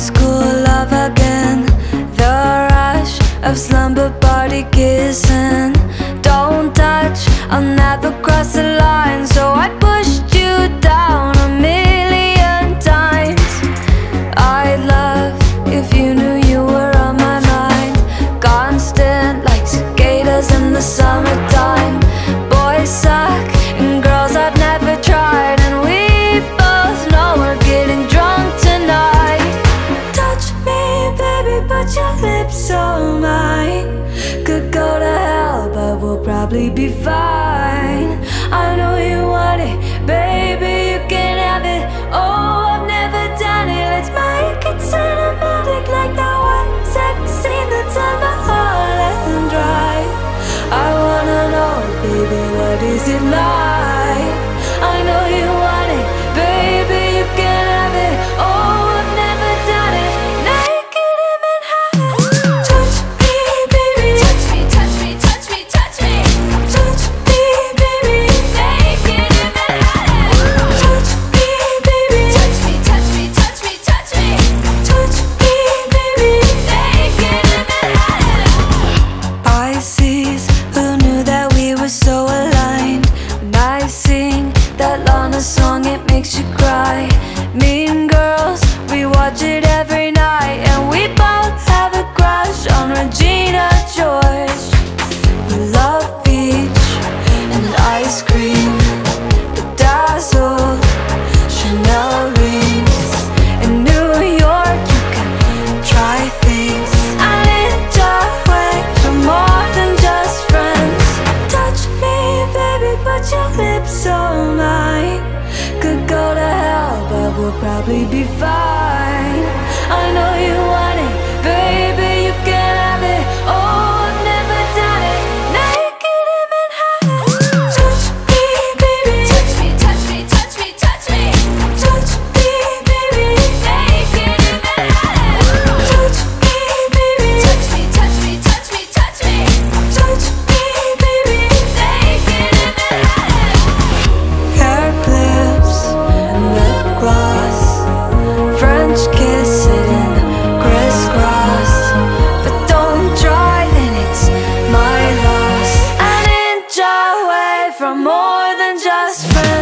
school love again. The rush of slumber party kissing. Don't touch, I'll never cross the line. So I pushed you down a million times. I'd love if you knew you were on my mind. Constant like cicadas in the summertime. but your lips are mine. Could go to hell, but we'll probably be fine. I know you want it, baby, you can have it. Oh, I've never done it, let's make it cinematic Like that one sex scene that turned my heart left and dry I wanna know, baby, what is it like? song, it makes you cry. Mean Girls, we watch it every night And we both have a crush on Regina George. We love beach and ice cream. we'll probably be fine. I know you from more than just friends.